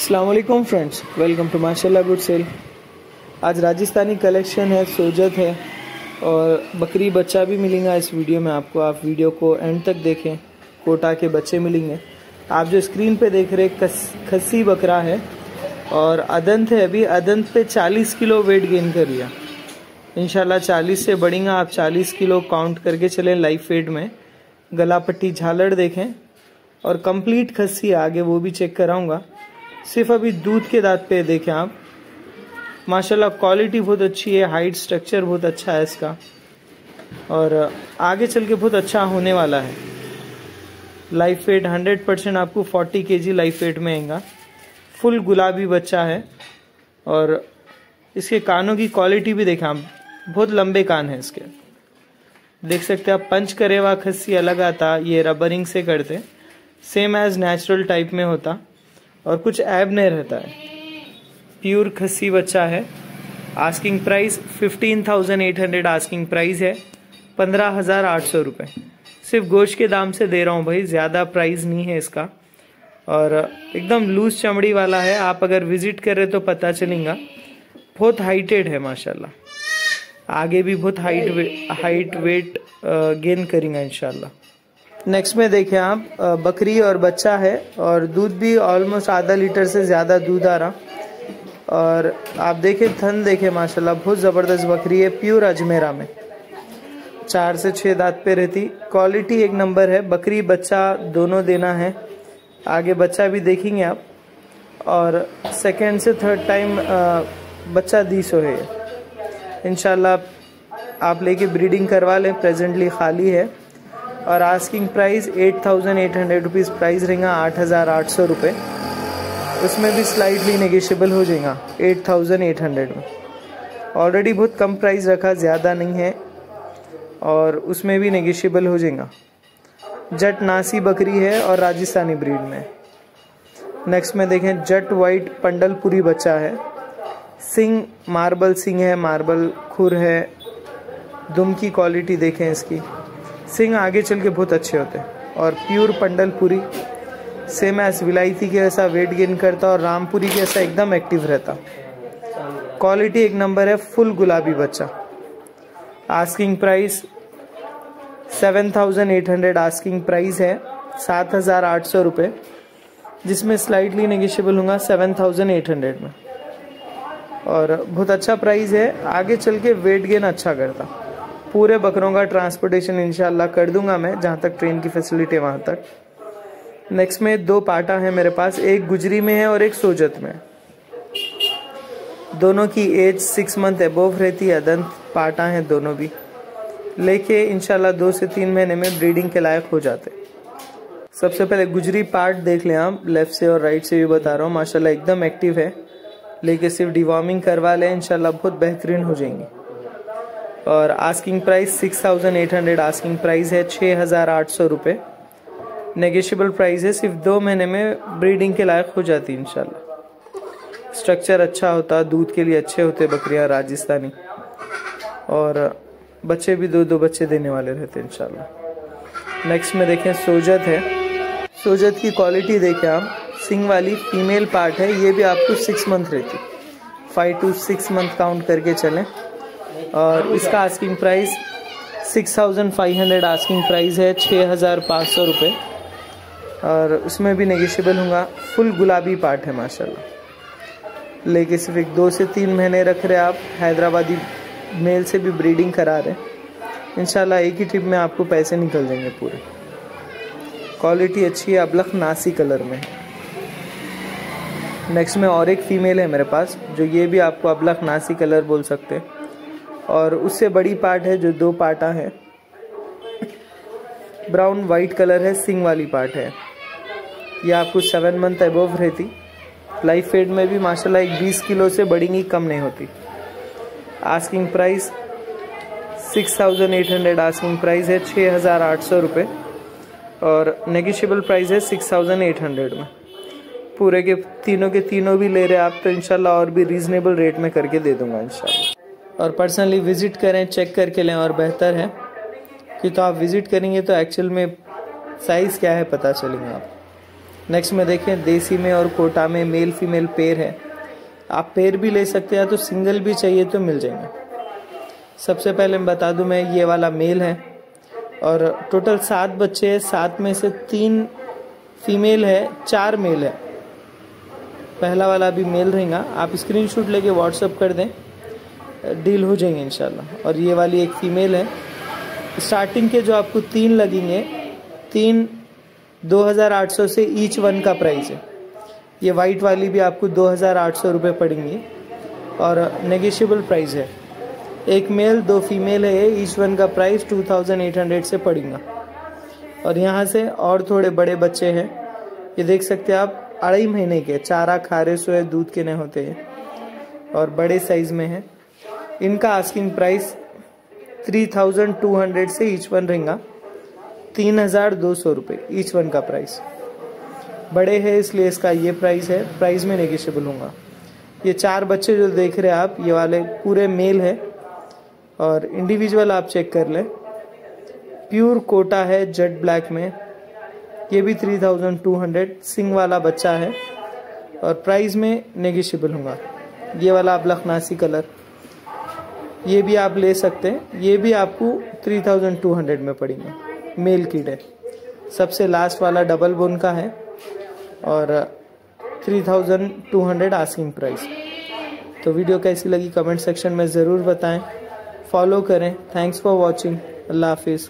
Aslam friends welcome to माशाल्लाह good sale आज Rajasthani collection है सोजत है, और बकरी बच्चा भी मिलेगा इस वीडियो में आपको। आप वीडियो को एंड तक देखें, कोटा के बच्चे मिलेंगे। आप जो स्क्रीन पे देख रहे खस्सी बकरा है, और अदंत है अभी। अदंत पे 40 किलो वेट गेन कर लिया। इनशाला 40 से बढ़ेगा आप। 40 किलो काउंट करके चलें लाइफ वेट में। गला पट्टी झालड़ देखें, और कंप्लीट खस्सी आगे वो भी चेक कराऊँगा। सिर्फ़ अभी दूध के दांत पे देखें आप। माशाल्लाह क्वालिटी बहुत अच्छी है हाइट स्ट्रक्चर बहुत अच्छा है इसका। और आगे चल के बहुत अच्छा होने वाला है। लाइफ वेट 100 परसेंट आपको 40 के जी लाइफ वेट में आएगा। फुल गुलाबी बच्चा है। और इसके कानों की क्वालिटी भी देखें आप। बहुत लंबे कान हैं इसके। देख सकते हैं आप, पंच करे हुआ खस्सी अलग आता, ये रबरिंग से करते। सेम एज नेचुरल टाइप में होता। और कुछ ऐब नहीं रहता है। प्योर खस्सी बच्चा है। Asking price fifteen thousand eight hundred asking price है। पंद्रह हज़ार आठ सौ रुपये सिर्फ़ गोश्त के दाम से दे रहा हूँ भाई ज़्यादा प्राइस नहीं है इसका। और एकदम लूज चमड़ी वाला है। आप अगर विज़िट करें तो पता चलेगा। बहुत हाइटेड है माशाल्लाह। आगे भी बहुत height weigh, height weight gain करेंगे इनशाला नेक्स्ट में देखें आप बकरी और बच्चा है और दूध भी ऑलमोस्ट आधा लीटर से ज़्यादा दूध आ रहा। और आप देखें, थन देखें, माशाल्लाह, बहुत ज़बरदस्त बकरी है प्योर अजमेरा में। चार से छः दांत पे रहती। क्वालिटी एक नंबर है, बकरी, बच्चा दोनों देना है। आगे बच्चा भी देखेंगे आप। और सेकेंड से थर्ड टाइम बच्चा दी सो है। इनशाला आप लेके ब्रीडिंग करवा लें प्रेजेंटली खाली है। और asking price eight thousand eight hundred rupees price रहेगा आठ हज़ार आठ सौ रुपये उसमें भी स्लाइटली नेगेशियबल हो जाएगा एट थाउज़ेंड एट हंड्रेड में। ऑलरेडी बहुत कम प्राइस रखा, ज़्यादा नहीं है और उसमें भी नेगेशियबल हो जाएगा। जट नासी बकरी है और राजस्थानी ब्रीड में। नेक्स्ट में देखें, जट वाइट पंडलपुरी बच्चा है। सिंह, मार्बल सिंह है, मार्बल खुर है। दुम की क्वालिटी देखें इसकी। सिंह आगे चल के बहुत अच्छे होते हैं। और प्योर पंडलपुरी सेम एस विलायती के ऐसा वेट गेन करता और रामपुरी के ऐसा एकदम एक्टिव रहता। क्वालिटी एक नंबर है फुल गुलाबी बच्चा। Asking price seven thousand eight hundred asking price है, सात हज़ार आठ सौ रुपये जिसमें स्लाइटली नेगेशियबल होगा सेवन थाउज़ेंड एट हंड्रेड में। और बहुत अच्छा प्राइस है, आगे चल के वेट गेन अच्छा करता। पूरे बकरों का ट्रांसपोर्टेशन इंशाल्लाह कर दूँगा मैं, जहाँ तक ट्रेन की फैसिलिटी है, वहाँ तक। नेक्स्ट में दो पाटा है मेरे पास, एक गुजरी में है और एक सोजत में। दोनों की एज सिक्स मंथ एबोव रहती है दंत पाटा हैं दोनों भी। लेके इनशाला दो से तीन महीने में ब्रीडिंग के लायक हो जाते। सबसे पहले गुजरी पार्ट देख लें आप लेफ़्ट से और राइट से भी बता रहा हूँ, माशाल्लाह एकदम एक्टिव है। लेके सिर्फ़ डिवॉर्मिंग करवा लें इनशाला बहुत बेहतरीन हो जाएँगी। और asking price six thousand eight hundred asking price है छः हज़ार आठ सौ रुपये नेगेशियबल प्राइस है, सिर्फ़ दो महीने में ब्रीडिंग के लायक हो जाती इंशाल्लाह। स्ट्रक्चर अच्छा होता, दूध के लिए अच्छे होते बकरियाँ राजस्थानी। और बच्चे भी दो दो बच्चे देने वाले रहते इंशाल्लाह। नेक्स्ट में देखें सोजत है। सोजत की क्वालिटी देखें आप। सिंग वाली फीमेल पार्ट है, ये भी आपको सिक्स मंथ रहती। Five two six month count करके चलें। और इसका asking price six thousand five hundred asking price है छः हज़ार पाँच सौ रुपये और उसमें भी नेगेशियबल होगा फुल गुलाबी पार्ट है, माशाल्लाह। लेके सिर्फ़ एक दो से तीन महीने रख रहे आप, हैदराबादी मेल से भी ब्रीडिंग करा रहे इनशाला एक ही ट्रिप में आपको पैसे निकल जाएँगे पूरे। क्वालिटी अच्छी है अबलख नासी कलर में। नेक्स्ट में और एक फ़ीमेल है मेरे पास, जो ये भी आपको अबलख नासी कलर बोल सकते हैं। और उससे बड़ी पार्ट है जो दो पार्टा है। ब्राउन वाइट कलर है, सिंग वाली पार्ट है। यह आपको सेवन मंथ अबव रहती। लाइफ फेड में भी माशाल्लाह एक बीस किलो से बढ़ेंगी, कम नहीं होती। Asking price six thousand eight hundred asking price है छः हज़ार आठ सौ रुपये और नेगोशियबल प्राइस है सिक्स थाउज़ेंड एट हंड्रेड में। पूरे के तीनों के तीनों भी ले रहे आप तो इनशाला और भी रीज़नेबल रेट में करके दे दूँगा इनशाला और पर्सनली विज़िट करें चेक करके लें और बेहतर है। कि तो आप विज़िट करेंगे तो एक्चुअल में साइज़ क्या है पता चलेगा आप। नेक्स्ट में देखें, देसी में और कोटा में मेल फीमेल पेयर है। आप पेयर भी ले सकते हैं तो सिंगल भी चाहिए तो मिल जाएँगे। सबसे पहले मैं बता दूँ, मैं ये वाला मेल है। और टोटल सात बच्चे हैं, सात में से तीन फीमेल है, चार मेल है। पहला वाला अभी मेल रहेगा। आप स्क्रीनशॉट लेके व्हाट्सअप कर दें। डील हो जाएँगे इंशाल्लाह। और ये वाली एक फ़ीमेल है। स्टार्टिंग के जो आपको तीन लगेंगे, तीन 2800 से ईच वन का प्राइस है। ये वाइट वाली भी आपको 2800 रुपये पड़ेंगी। और नेगेशियबल प्राइस है। एक मेल दो फीमेल है ईच वन का प्राइस 2800 से पड़ेगा। और यहाँ से और थोड़े बड़े बच्चे हैं। ये देख सकते हैं आप, अढ़ाई महीने के, चारा खारे सोए दूध के नहीं होते हैं। और बड़े साइज़ में है। इनका asking price three thousand two hundred से ईच वन रहेगा। तीन हज़ार दो सौ रुपये ईच वन का प्राइस बड़े हैं इसलिए इसका ये प्राइस है। प्राइस में नेगेशियबल होगा। ये चार बच्चे जो देख रहे हैं आप, ये वाले पूरे मेल है। और इंडिविजुअल आप चेक कर लें। प्योर कोटा है जेट ब्लैक में। ये भी थ्री थाउज़ेंड टू हंड्रेड सिंग वाला बच्चा है। और प्राइस में नेगेशियबल होगा। ये वाला आप लखनासी कलर ये भी आप ले सकते हैं। ये भी आपको थ्री थाउज़ेंड टू हंड्रेड में पड़ेंगे। मेल किड है। सबसे लास्ट वाला डबल बोन का है और three thousand two hundred asking price तो वीडियो कैसी लगी? कमेंट सेक्शन में ज़रूर बताएँ। फॉलो करें। थैंक्स फॉर वॉचिंग अल्लाह हाफिज़।